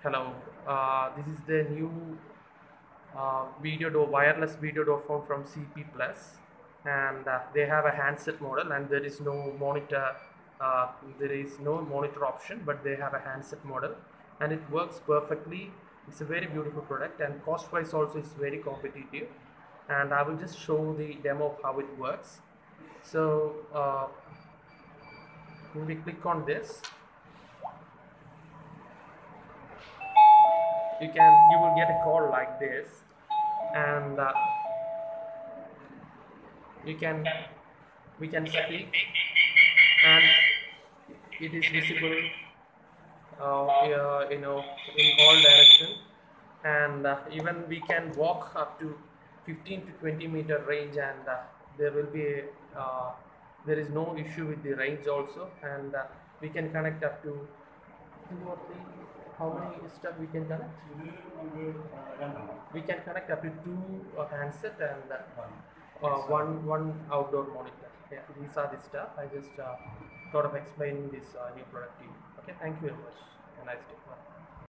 Hello, uh, this is the new uh, video door, wireless video door phone from CP Plus, and uh, they have a handset model, and there is no monitor. Uh, there is no monitor option, but they have a handset model, and it works perfectly. It's a very beautiful product, and cost-wise also it's very competitive. And I will just show the demo of how it works. So uh, we click on this, you can you will get a call like this and uh, you can we can speak and it is visible uh, uh, you know in all direction and uh, even we can walk up to 15 to 20 meter range and uh, there will be a, uh, there is no issue with the range also and we can connect up to two or three how many stuff we can connect? We can connect up to two uh, handset and uh, uh, one one outdoor monitor. Yeah, these are the stuff. I just uh, thought of explaining this uh, new product to you. Okay, thank you very much. A nice day.